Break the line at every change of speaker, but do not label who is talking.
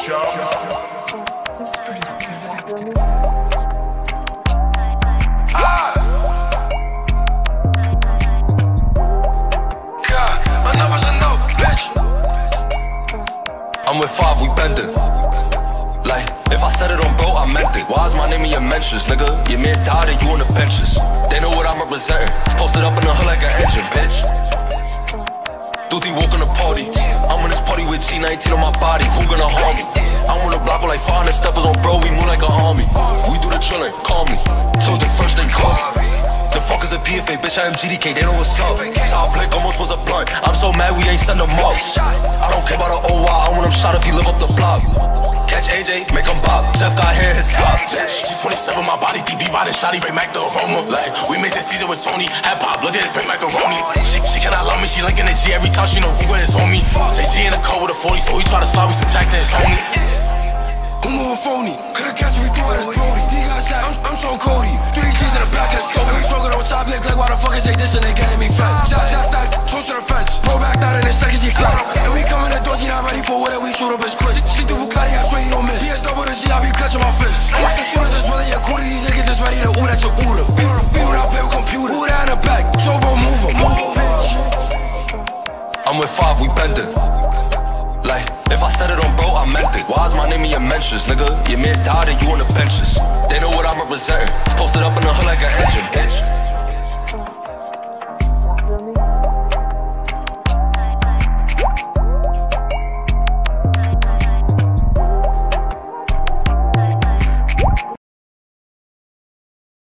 I'm with five, we bending. Like, if I said it on bro, I meant it. Why is my name in your mentions, nigga? Your man's died and you on the benches. They know what I'm representing. Posted up in the hood like an engine, bitch. Duty walk on the party. I'm in this party with G19 on my body. Who gonna harm me? I'm on the block with like 500 steppers on bro. We move like a army. We do the chillin', call me. Till the first they call. me. The fuck is a PFA, bitch? I am GDK, they know what's up. Top Blake almost was a blunt. I'm so mad we ain't send them up. I don't care about the OY, I want him shot if he live up the block. Catch AJ, make him pop. Jeff got hair, his top.
She's 27, my riding shotty, Ray Mac the aroma. Like, we mixing season with Tony. Had pop, look at his big macaroni. She, she cannot love me, she linking the G every time she know Ruger is on me. JG in the car with a 40, so he try to slide with some tact his homie.
Who phony? Could've catch me through at Brody. D got jack, I'm, I'm so Cody. Three G's in the back of the store. We smoking on top, like why the fuck is they this and they getting me fed? Jack, jack stacks, toast to the fence. Pro back out in the seconds, he flat. And we coming at doors, he not ready for whatever we shoot up his quick. She do
five, we bending. Like, if I said it on bro, I meant it. Why is my name in your mentions, nigga? Your man's died and you on the benches. They know what I'm representing. Posted up in the hood like an engine.